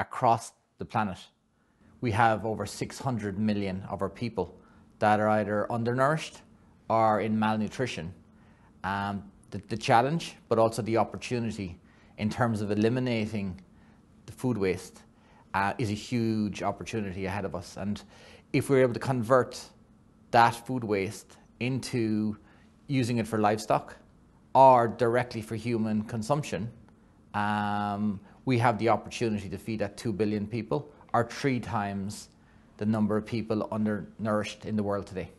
across the planet, we have over 600 million of our people that are either undernourished or in malnutrition. Um, the, the challenge, but also the opportunity in terms of eliminating the food waste uh, is a huge opportunity ahead of us. And if we're able to convert that food waste into using it for livestock or directly for human consumption, um, we have the opportunity to feed that 2 billion people or three times the number of people undernourished in the world today.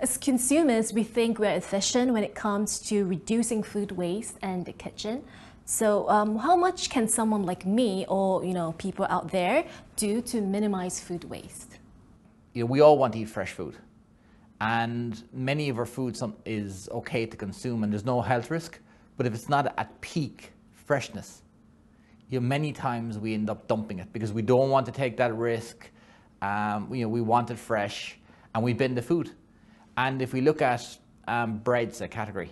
As consumers, we think we're efficient when it comes to reducing food waste and the kitchen. So um, how much can someone like me or you know people out there do to minimize food waste? You know, we all want to eat fresh food and many of our food is okay to consume and there's no health risk, but if it's not at peak freshness, you know, many times we end up dumping it because we don't want to take that risk. Um, you know, we want it fresh and we bin the food. And if we look at um, breads, a category,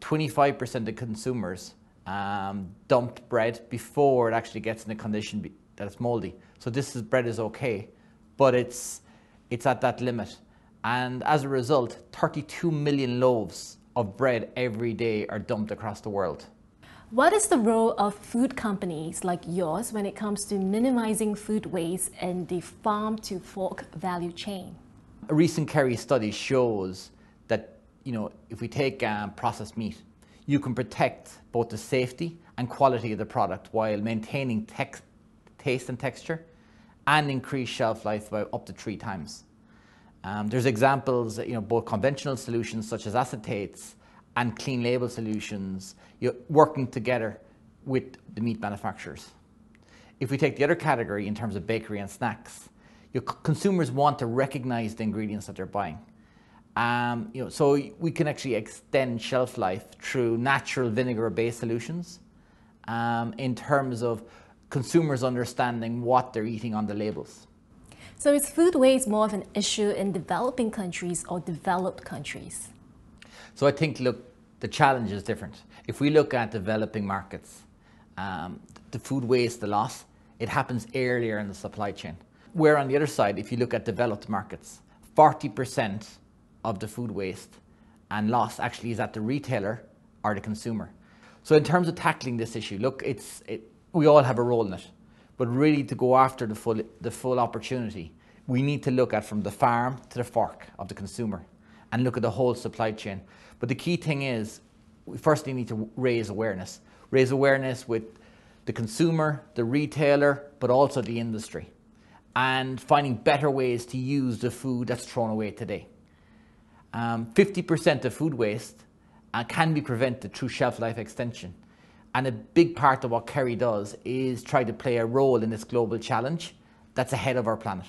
25% of consumers um, dumped bread before it actually gets in a condition that it's moldy. So this is, bread is okay, but it's, it's at that limit. And as a result, 32 million loaves of bread every day are dumped across the world. What is the role of food companies like yours when it comes to minimizing food waste in the farm to fork value chain? A recent Kerry study shows that you know if we take um, processed meat, you can protect both the safety and quality of the product while maintaining taste and texture and increase shelf life by up to three times. Um, there's examples, you know, both conventional solutions such as acetates and clean label solutions you know, working together with the meat manufacturers. If we take the other category in terms of bakery and snacks, your consumers want to recognize the ingredients that they're buying. Um, you know, so we can actually extend shelf life through natural vinegar-based solutions um, in terms of consumers understanding what they're eating on the labels. So is food waste more of an issue in developing countries or developed countries? So I think, look, the challenge is different. If we look at developing markets, um, the food waste, the loss, it happens earlier in the supply chain. Where on the other side, if you look at developed markets, 40% of the food waste and loss actually is at the retailer or the consumer. So in terms of tackling this issue, look, it's, it, we all have a role in it but really to go after the full, the full opportunity, we need to look at from the farm to the fork of the consumer and look at the whole supply chain. But the key thing is, we firstly need to raise awareness. Raise awareness with the consumer, the retailer, but also the industry. And finding better ways to use the food that's thrown away today. 50% um, of food waste uh, can be prevented through shelf life extension. And a big part of what Kerry does is try to play a role in this global challenge that's ahead of our planet.